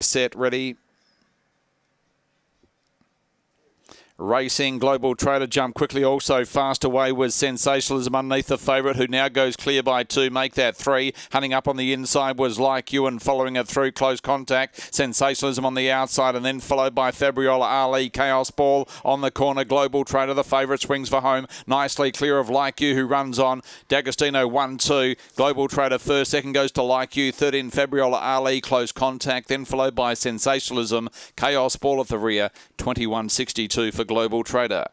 Set, ready. Racing Global Trader jump quickly. Also fast away was Sensationalism underneath the favourite, who now goes clear by two. Make that three. Hunting up on the inside was Like You, and following it through close contact. Sensationalism on the outside, and then followed by Fabriola Ali. Chaos Ball on the corner. Global Trader, the favourite, swings for home. Nicely clear of Like You, who runs on. D'Agostino one two. Global Trader first. Second goes to Like You. Third in Fabriola Ali. Close contact. Then followed by Sensationalism. Chaos Ball at the rear. 21.62 for Global Trader.